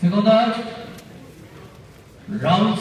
Second out. Round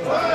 Wow.